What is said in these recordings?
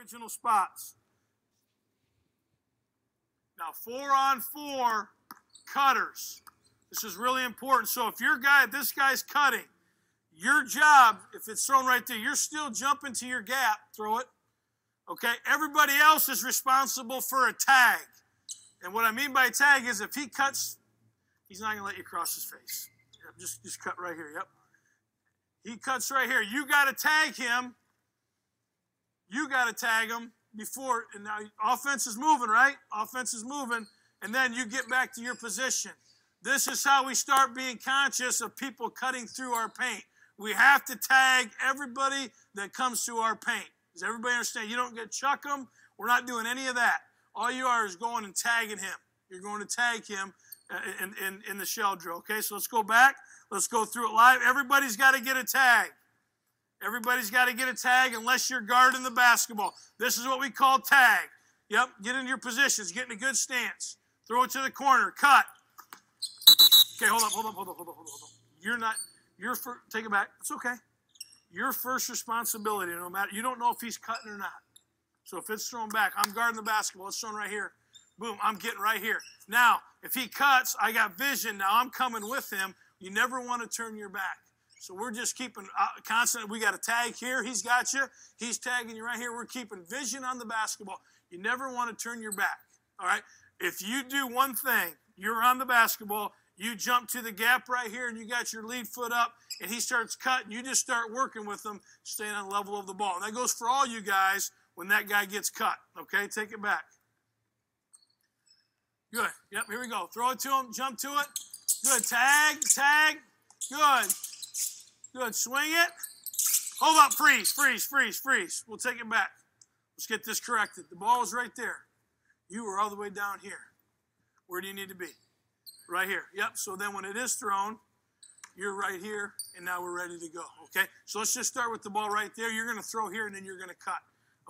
original spots. Now, four on four cutters. This is really important. So if your guy, this guy's cutting, your job, if it's thrown right there, you're still jumping to your gap, throw it. Okay? Everybody else is responsible for a tag. And what I mean by tag is if he cuts, he's not to let you cross his face. Yep, just, just cut right here. Yep. He cuts right here. You got to tag him. You got to tag them before. And now offense is moving, right? Offense is moving. And then you get back to your position. This is how we start being conscious of people cutting through our paint. We have to tag everybody that comes through our paint. Does everybody understand? You don't get chuck them. We're not doing any of that. All you are is going and tagging him. You're going to tag him uh, in, in, in the shell drill. Okay, so let's go back. Let's go through it live. Everybody's got to get a tag. Everybody's got to get a tag unless you're guarding the basketball. This is what we call tag. Yep, get into your positions, get in a good stance. Throw it to the corner, cut. Okay, hold up, hold up, hold up, hold up, hold up. You're not, you're, for, take it back. It's okay. Your first responsibility, no matter, you don't know if he's cutting or not. So if it's thrown back, I'm guarding the basketball. It's thrown right here. Boom, I'm getting right here. Now, if he cuts, I got vision. Now I'm coming with him. You never want to turn your back. So we're just keeping uh, constant. We got a tag here. He's got you. He's tagging you right here. We're keeping vision on the basketball. You never want to turn your back. All right. If you do one thing, you're on the basketball. You jump to the gap right here, and you got your lead foot up, and he starts cutting. You just start working with him, staying on the level of the ball. And that goes for all you guys when that guy gets cut. Okay, take it back. Good. Yep, here we go. Throw it to him, jump to it. Good. Tag, tag. Good. Good. Swing it. Hold up, freeze, freeze, freeze, freeze. We'll take it back. Let's get this corrected. The ball is right there. You are all the way down here. Where do you need to be? Right here. Yep. So then when it is thrown, you're right here, and now we're ready to go. Okay? So let's just start with the ball right there. You're going to throw here, and then you're going to cut.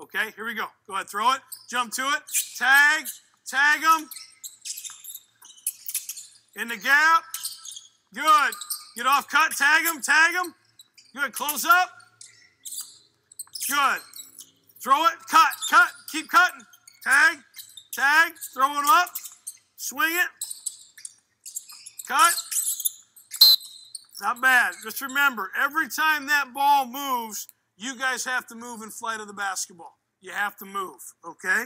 Okay? Here we go. Go ahead, throw it. Jump to it. Tag. Tag them. In the gap. Good. Get off cut. Tag them. Tag them. Good. Close up. Good. Throw it. Cut. Cut. Keep cutting. Tag. Tag. Throw them up. Swing it. Cut. Not bad. Just remember, every time that ball moves, you guys have to move in flight of the basketball. You have to move, okay?